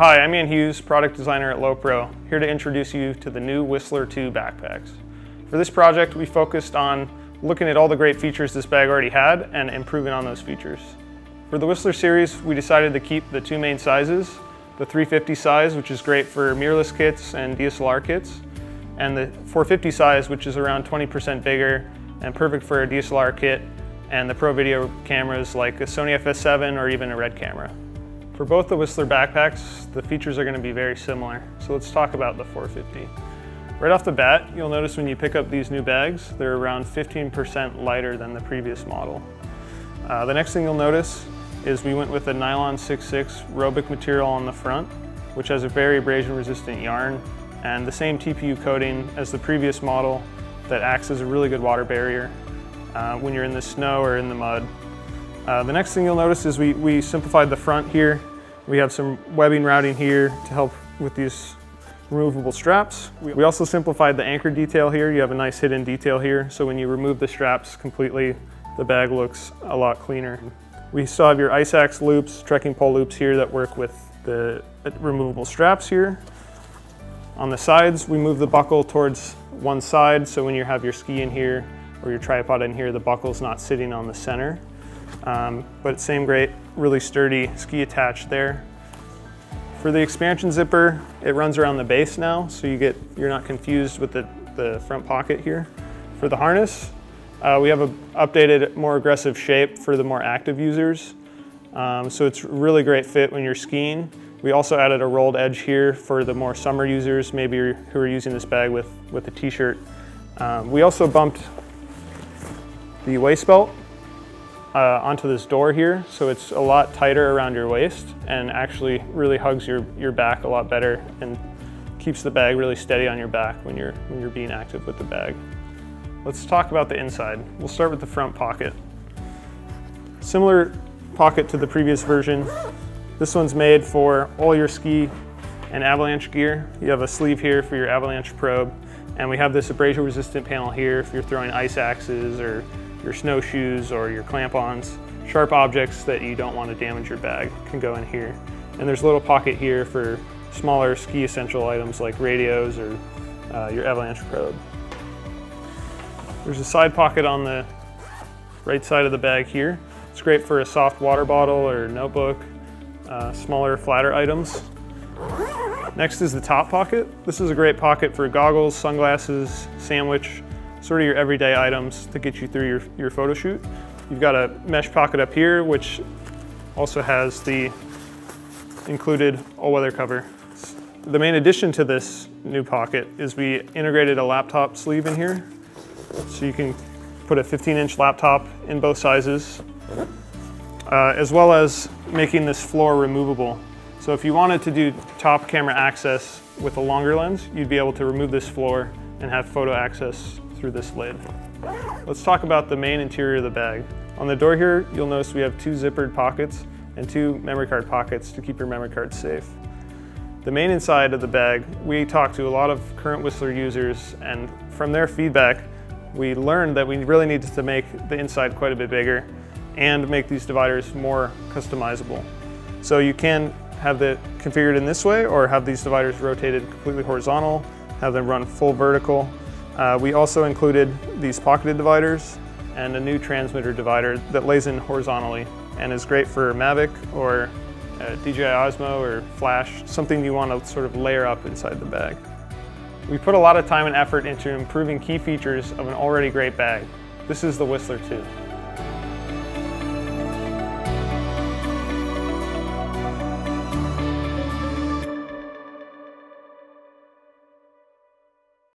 Hi, I'm Ian Hughes, product designer at Lowepro, here to introduce you to the new Whistler 2 backpacks. For this project, we focused on looking at all the great features this bag already had and improving on those features. For the Whistler series, we decided to keep the two main sizes, the 350 size, which is great for mirrorless kits and DSLR kits, and the 450 size, which is around 20% bigger and perfect for a DSLR kit and the pro video cameras like a Sony FS7 or even a RED camera. For both the Whistler backpacks, the features are going to be very similar. So let's talk about the 450. Right off the bat, you'll notice when you pick up these new bags, they're around 15% lighter than the previous model. Uh, the next thing you'll notice is we went with a nylon 6.6 Robic material on the front, which has a very abrasion resistant yarn and the same TPU coating as the previous model that acts as a really good water barrier uh, when you're in the snow or in the mud. Uh, the next thing you'll notice is we, we simplified the front here. We have some webbing routing here to help with these removable straps. We also simplified the anchor detail here. You have a nice hidden detail here, so when you remove the straps completely, the bag looks a lot cleaner. We still have your ice axe loops, trekking pole loops here that work with the removable straps here. On the sides, we move the buckle towards one side, so when you have your ski in here or your tripod in here, the buckle's not sitting on the center. Um, but same great, really sturdy ski attach there. For the expansion zipper, it runs around the base now, so you get, you're not confused with the, the front pocket here. For the harness, uh, we have an updated, more aggressive shape for the more active users. Um, so it's really great fit when you're skiing. We also added a rolled edge here for the more summer users, maybe who are using this bag with, with a t-shirt. Um, we also bumped the waist belt uh, onto this door here, so it's a lot tighter around your waist and actually really hugs your, your back a lot better and keeps the bag really steady on your back when you're, when you're being active with the bag. Let's talk about the inside. We'll start with the front pocket. Similar pocket to the previous version. This one's made for all your ski and avalanche gear. You have a sleeve here for your avalanche probe, and we have this abrasion resistant panel here if you're throwing ice axes or your snowshoes or your crampons. Sharp objects that you don't want to damage your bag can go in here. And there's a little pocket here for smaller ski essential items like radios or uh, your avalanche probe. There's a side pocket on the right side of the bag here. It's great for a soft water bottle or notebook, uh, smaller, flatter items. Next is the top pocket. This is a great pocket for goggles, sunglasses, sandwich, sort of your everyday items to get you through your, your photo shoot. You've got a mesh pocket up here, which also has the included all-weather cover. The main addition to this new pocket is we integrated a laptop sleeve in here. So you can put a 15-inch laptop in both sizes, uh, as well as making this floor removable. So if you wanted to do top camera access with a longer lens, you'd be able to remove this floor and have photo access through this lid. Let's talk about the main interior of the bag. On the door here, you'll notice we have two zippered pockets and two memory card pockets to keep your memory cards safe. The main inside of the bag, we talked to a lot of current Whistler users and from their feedback, we learned that we really needed to make the inside quite a bit bigger and make these dividers more customizable. So you can have it configured in this way or have these dividers rotated completely horizontal, have them run full vertical, uh, we also included these pocketed dividers and a new transmitter divider that lays in horizontally and is great for Mavic or uh, DJI Osmo or Flash, something you want to sort of layer up inside the bag. We put a lot of time and effort into improving key features of an already great bag. This is the Whistler 2.